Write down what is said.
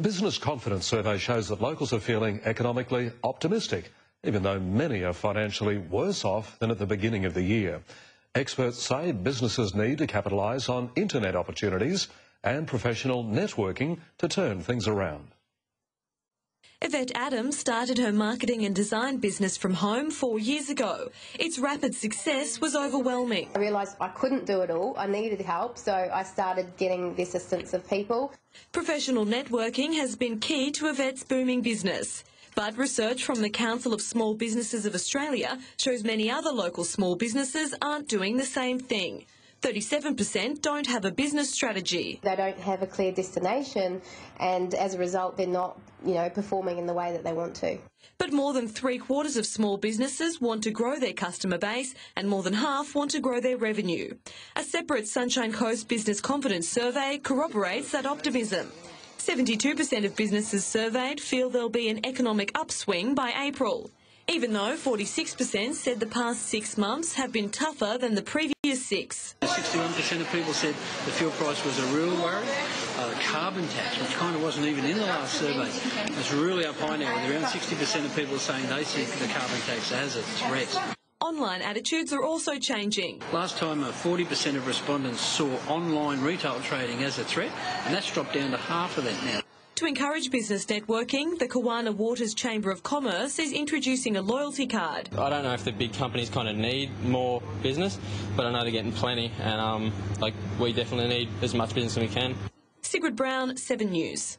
Business confidence survey shows that locals are feeling economically optimistic, even though many are financially worse off than at the beginning of the year. Experts say businesses need to capitalise on internet opportunities and professional networking to turn things around. Yvette Adams started her marketing and design business from home four years ago. Its rapid success was overwhelming. I realised I couldn't do it all. I needed help, so I started getting the assistance of people. Professional networking has been key to Yvette's booming business. But research from the Council of Small Businesses of Australia shows many other local small businesses aren't doing the same thing. 37% don't have a business strategy. They don't have a clear destination, and as a result, they're not, you know, performing in the way that they want to. But more than three quarters of small businesses want to grow their customer base, and more than half want to grow their revenue. A separate Sunshine Coast Business Confidence Survey corroborates that optimism. 72% of businesses surveyed feel there'll be an economic upswing by April even though 46% said the past six months have been tougher than the previous six. 61% of people said the fuel price was a real worry. Uh, the carbon tax, which kind of wasn't even in the last survey, is really up high now, with around 60% of people saying they see the carbon tax as a threat. Online attitudes are also changing. Last time, 40% uh, of respondents saw online retail trading as a threat, and that's dropped down to half of that now. To encourage business networking, the Kawana Waters Chamber of Commerce is introducing a loyalty card. I don't know if the big companies kind of need more business, but I know they're getting plenty, and um, like we definitely need as much business as we can. Sigrid Brown, Seven News.